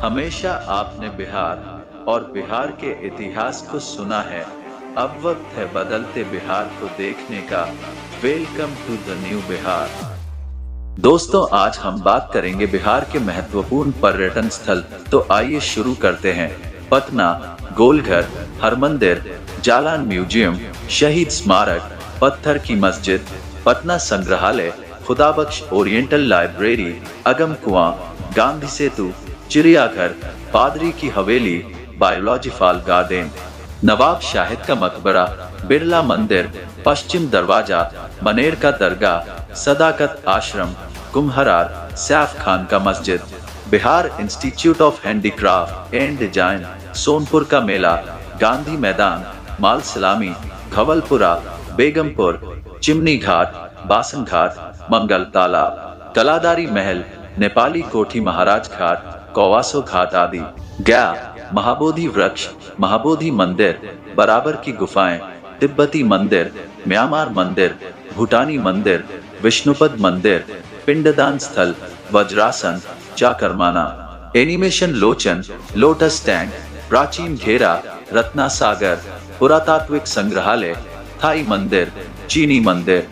हमेशा आपने बिहार और बिहार के इतिहास को सुना है। अब वक्त है बदलते बिहार को देखने का। Welcome to the new Bihar दोस्तों, आज हम बात करेंगे बिहार के महत्वपूर्ण पर्यटन स्थल। तो आइए शुरू करते हैं। पटना, गोलघर, हरमंदिर, जालान म्यूज़ियम, शहीद स्मारक, पत्थर की मस्जिद, पटना संग्रहालय, खुदाबख्श ओरिएंटल लाइब्रेरी अगम कुआ गांधी सेतु चिड़ियाघर, Padri ki Haveli, biology fall garden, Nawab Shahid का मकबरा, बिरला मंदिर, पश्चिम दरवाज़ा, मनेर का दरगाह, सदाकत आश्रम, कुम्हरार, सैफ खान का मस्जिद, Bihar institute of handicraft and design, Sonpur का मेला, गांधी मैदान, माल सलामी, खवलपुरा, बेगमपुर, चिमनी घाट बासन घाट मंगल तालाब कलादारी महल, नेपाली कोठी महाराज घाट कौवासो घाट आदि गया महाबोधि वृक्ष, महाबोधि मंदिर, बराबर की गुफाएँ, तिब्बती मंदिर, म्यांमार मंदिर, भूटानी मंदिर, विष्णुपद मंदिर, पिंडदान स्थल, वज्रासन, चाकरमाना, एनिमेशन लोचन, लोटस टैंक, प्राचीन घेरा रत्ना सागर पुरातात्विक संग्रहालय, थाई मंदिर, चीनी मंदिर,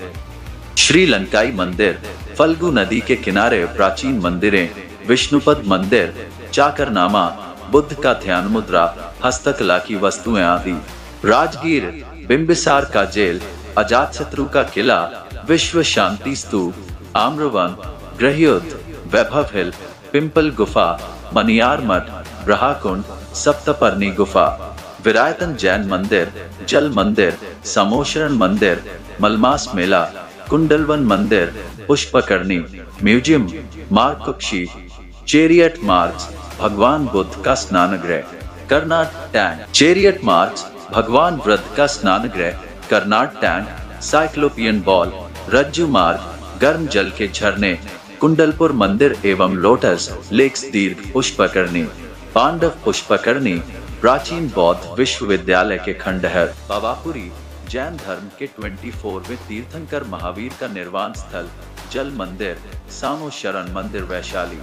श्रीलंकाई मंदिर, फल्गु नदी के किनारे प्राचीन मंदिरें विष्णुपद मंदिर, चाकरनामा, बुद्ध का ध्यान मुद्रा, हस्तकला की वस्तुएँ आदि। राजगीर, बिंबिसार का जेल, अजात शत्रु का किला, विश्व शांति स्तूप, आम्रवन ग्रहयुद्ध वैभव हिल, पिंपल गुफा, मनियार मठ ब्रहाकुंड सप्तपर्णी गुफा। विरायतन जैन मंदिर, जल मंदिर, समोशरण मंदिर, मलमास मेला, कुंडलवन मंदिर, पुष्पकर्णी, म्यूज़ियम मार्कुक्षी चेरियट मार्ग भगवान बुद्ध का स्नान ग्रह कर्नाट टैंक चेरियट मार्च भगवान वृद्ध का स्नान ग्रह कर्नाट टैंक साइक्लोपियन बॉल रज्जु मार्ग गर्म जल के झरने कुंडलपुर मंदिर एवं लोटस लेक्स दीर्घ पुष्पकर्णी पांडव पुष्पकर्णी प्राचीन बौद्ध विश्वविद्यालय के खंडहर बाबापुरी जैन धर्म के 24वें तीर्थंकर महावीर का निर्वाण स्थल जल मंदिर सामो शरण मंदिर वैशाली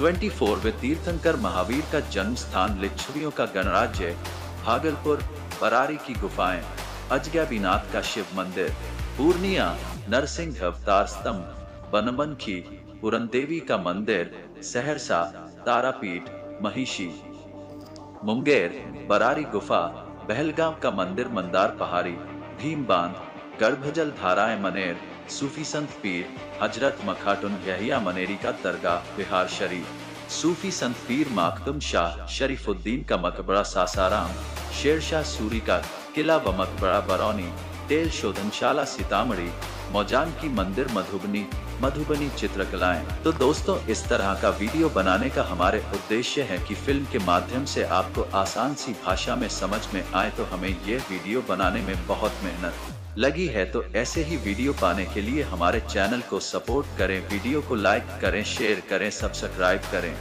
24 वे तीर्थंकर महावीर का जन्म स्थान लिच्छवियों का गणराज्य भागलपुर परारी की गुफाएँ, अजगैबीनाथ का शिव मंदिर, पूर्णिया, नरसिंह अवतार स्तंभ, बनमनखी पुरन देवी का मंदिर, सहरसा, तारापीठ, महिषी। मुंगेर, बरारी गुफा, बहलगांव का मंदिर, मंदार पहाड़ी भीम बाँध गर्भजल धाराएँ, मनेर सूफी संत पीर हज़रत मखाटुन यहिया मनेरी का दरगाह बिहार शरीफ। सूफी संत पीर माकदुम शाह शरीफुद्दीन का मकबरा सासाराम शेर शाह सूरी का किला व मकबरा बरौनी, तेल शोधनशाला सीतामढ़ी, मौजान की मंदिर मधुबनी मधुबनी चित्रकलाएँ। तो दोस्तों, इस तरह का वीडियो बनाने का हमारे उद्देश्य है कि फ़िल्म के माध्यम से आपको आसान सी भाषा में समझ में आए तो हमें ये वीडियो बनाने में बहुत मेहनत। लगी है तो ऐसे ही वीडियो पाने के लिए हमारे चैनल को सपोर्ट करें, वीडियो को लाइक करें, शेयर करें, सब्सक्राइब करें।